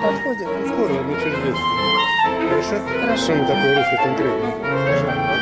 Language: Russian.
подходит? Скоро, одну через 10. Хорошо? Хорошо. Что мы такое русское конкретное? Хорошо.